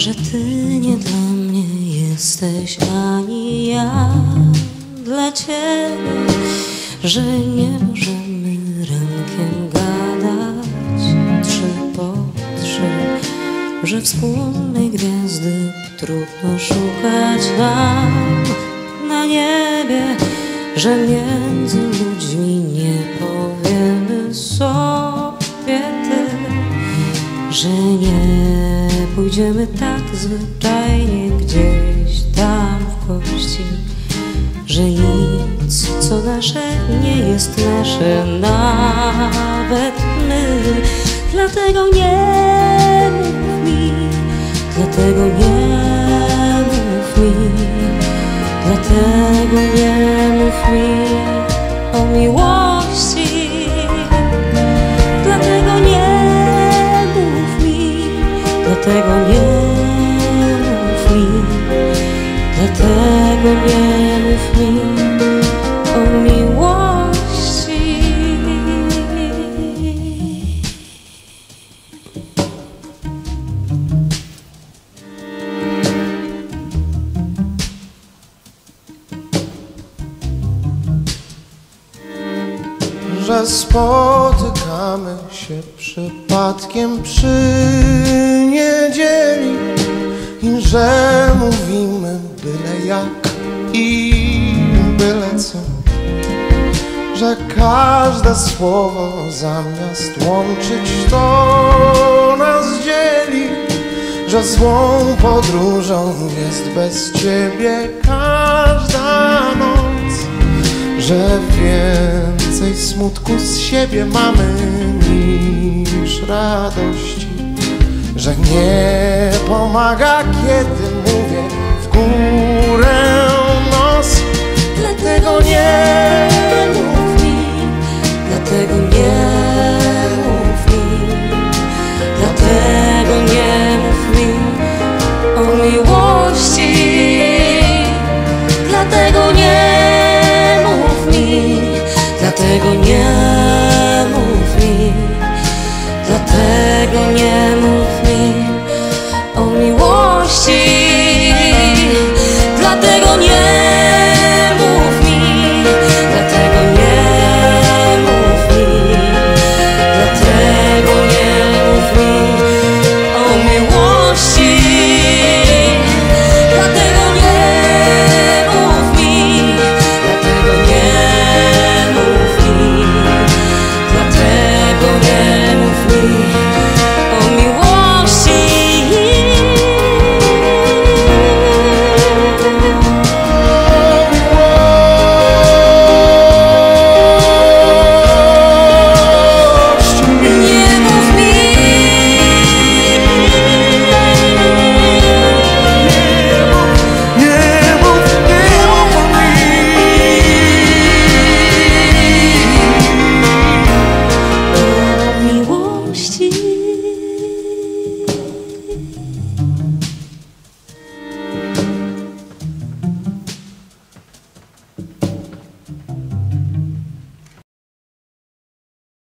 że ty nie dla mnie jesteś ani ja dla ciebie, że nie możemy rankiem gadać trzy po trzy, że wspólnej gwiazdy trudno szukać nam na niebie, że między ludźmi pójdziemy tak zwyczajnie gdzieś tam w kości, że nic, co nasze, nie jest nasze, nawet my. Dlatego nie mów mi, dlatego nie dlatego nie mów mi, dlatego nie mów mi o miłości. że spotykamy się przypadkiem przy że mówimy byle jak i byle co, że każde słowo zamiast łączyć to nas dzieli, że złą podróżą jest bez ciebie każda noc że więcej smutku z siebie mamy niż radości, że nie pomaga, kiedy mówię w górę nos. Dlatego nie mów mi, dlatego nie mów mi, dlatego nie mów mi o miłości. Dlatego nie mów mi, dlatego nie